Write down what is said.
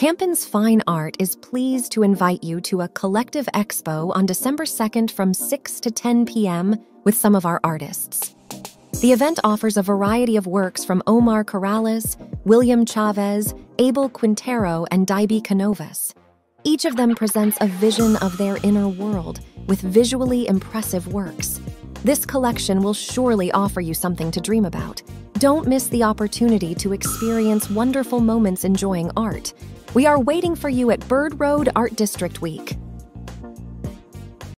Campins Fine Art is pleased to invite you to a collective expo on December 2nd from 6 to 10 p.m. with some of our artists. The event offers a variety of works from Omar Corrales, William Chaves, Abel Quintero, and Daibi Canovas. Each of them presents a vision of their inner world with visually impressive works. This collection will surely offer you something to dream about. Don't miss the opportunity to experience wonderful moments enjoying art. We are waiting for you at Bird Road Art District Week.